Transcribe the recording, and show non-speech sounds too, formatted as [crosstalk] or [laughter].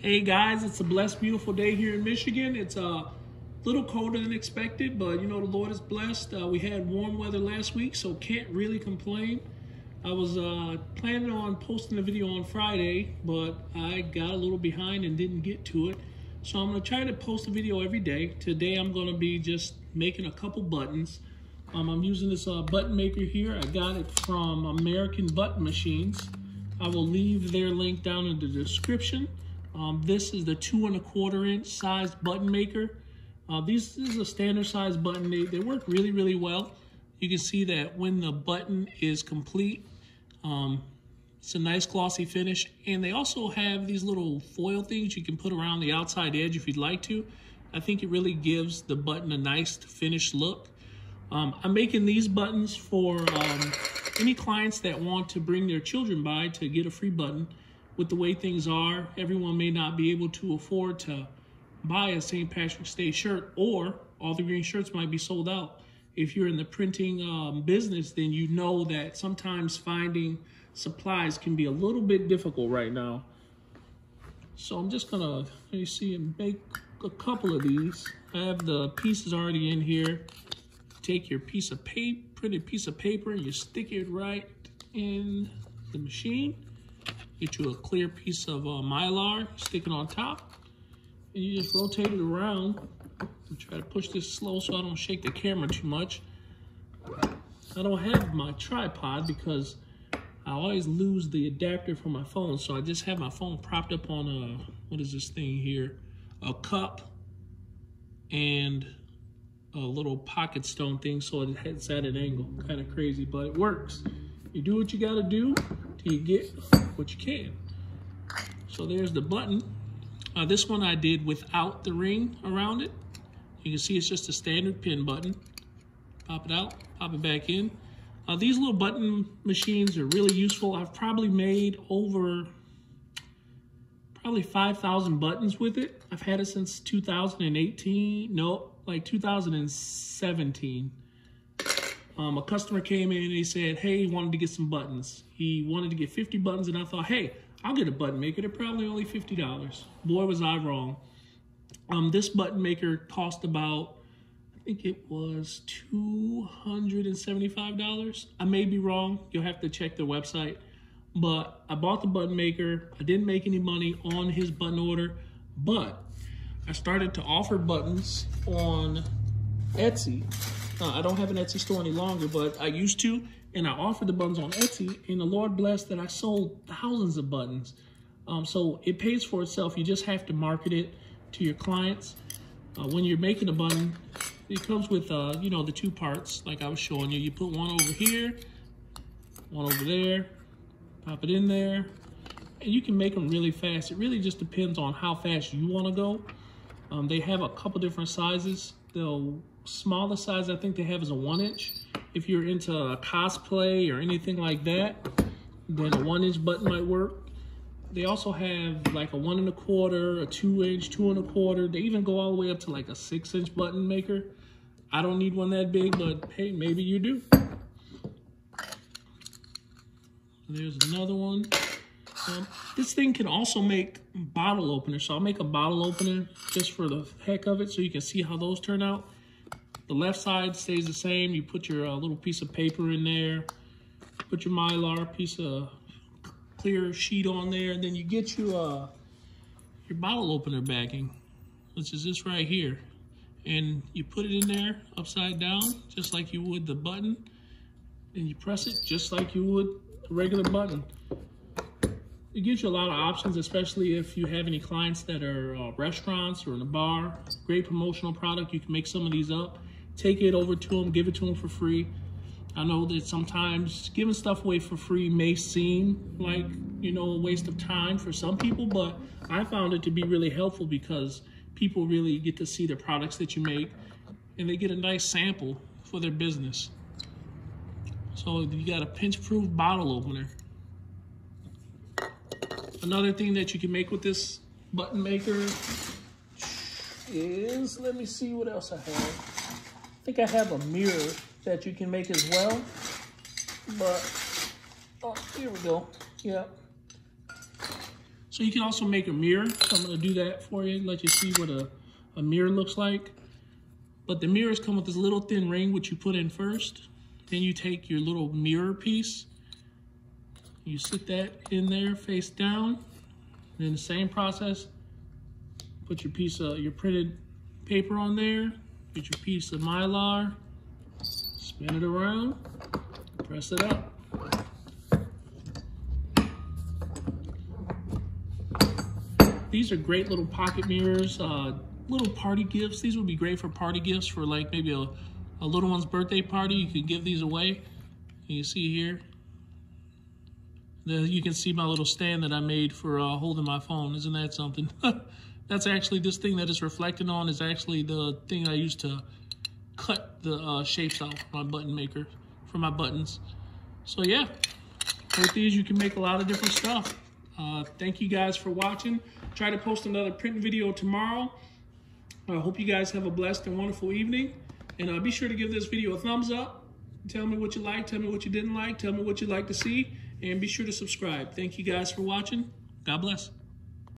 Hey guys, it's a blessed, beautiful day here in Michigan. It's a little colder than expected, but you know, the Lord is blessed. Uh, we had warm weather last week, so can't really complain. I was uh, planning on posting a video on Friday, but I got a little behind and didn't get to it. So I'm gonna try to post a video every day. Today I'm gonna be just making a couple buttons. Um, I'm using this uh, button maker here. I got it from American Button Machines. I will leave their link down in the description. Um, this is the two and a quarter inch size button maker. Uh, this is a standard size button. They, they work really, really well. You can see that when the button is complete, um, it's a nice glossy finish. And they also have these little foil things you can put around the outside edge if you'd like to. I think it really gives the button a nice finished look. Um, I'm making these buttons for um, any clients that want to bring their children by to get a free button with the way things are, everyone may not be able to afford to buy a St. Patrick's Day shirt, or all the green shirts might be sold out. If you're in the printing um, business, then you know that sometimes finding supplies can be a little bit difficult right now. So I'm just gonna, let me see, and make a couple of these. I have the pieces already in here. Take your piece of paper, printed piece of paper, and you stick it right in the machine Get you a clear piece of uh, mylar, stick it on top, and you just rotate it around. Try to push this slow so I don't shake the camera too much. I don't have my tripod because I always lose the adapter for my phone, so I just have my phone propped up on a, what is this thing here? A cup and a little pocket stone thing so it hits at an angle. Kind of crazy, but it works. You do what you gotta do till you get what you can. So there's the button. Uh, this one I did without the ring around it. You can see it's just a standard pin button. Pop it out, pop it back in. Uh, these little button machines are really useful. I've probably made over probably 5,000 buttons with it. I've had it since 2018. No, like 2017. Um, a customer came in and he said, hey, he wanted to get some buttons. He wanted to get 50 buttons, and I thought, hey, I'll get a button maker. They're probably only $50. Boy, was I wrong. Um, this button maker cost about, I think it was $275. I may be wrong. You'll have to check their website. But I bought the button maker. I didn't make any money on his button order, but I started to offer buttons on Etsy I don't have an Etsy store any longer, but I used to, and I offered the buttons on Etsy, and the Lord blessed that I sold thousands of buttons. Um, so it pays for itself. You just have to market it to your clients. Uh, when you're making a button, it comes with, uh, you know, the two parts, like I was showing you. You put one over here, one over there, pop it in there, and you can make them really fast. It really just depends on how fast you want to go. Um, they have a couple different sizes. They'll smallest size I think they have is a one inch. If you're into cosplay or anything like that, then a one inch button might work. They also have like a one and a quarter, a two inch, two and a quarter. They even go all the way up to like a six inch button maker. I don't need one that big, but hey, maybe you do. There's another one. Um, this thing can also make bottle openers. So I'll make a bottle opener just for the heck of it so you can see how those turn out. The left side stays the same. You put your uh, little piece of paper in there, put your Mylar piece of clear sheet on there, and then you get you uh, your bottle opener backing, which is this right here. And you put it in there upside down, just like you would the button. And you press it just like you would a regular button. It gives you a lot of options, especially if you have any clients that are uh, restaurants or in a bar. Great promotional product. You can make some of these up take it over to them, give it to them for free. I know that sometimes giving stuff away for free may seem like, you know, a waste of time for some people, but I found it to be really helpful because people really get to see the products that you make and they get a nice sample for their business. So you got a pinch-proof bottle opener. Another thing that you can make with this button maker is, let me see what else I have think I have a mirror that you can make as well. But, oh, here we go. Yeah. So you can also make a mirror. So I'm going to do that for you, let you see what a, a mirror looks like. But the mirrors come with this little thin ring, which you put in first. Then you take your little mirror piece. You sit that in there face down. Then the same process. Put your piece of your printed paper on there. Get your piece of Mylar. Spin it around. Press it up. These are great little pocket mirrors, uh, little party gifts. These would be great for party gifts for like maybe a, a little one's birthday party. You could give these away. You see here. You can see my little stand that I made for uh, holding my phone. Isn't that something? [laughs] That's actually, this thing that is reflecting on is actually the thing I used to cut the uh, shapes out for my button maker, for my buttons. So yeah, with these you can make a lot of different stuff. Uh, thank you guys for watching. Try to post another print video tomorrow. I hope you guys have a blessed and wonderful evening. And uh, be sure to give this video a thumbs up. Tell me what you like. Tell me what you didn't like. Tell me what you'd like to see. And be sure to subscribe. Thank you guys for watching. God bless.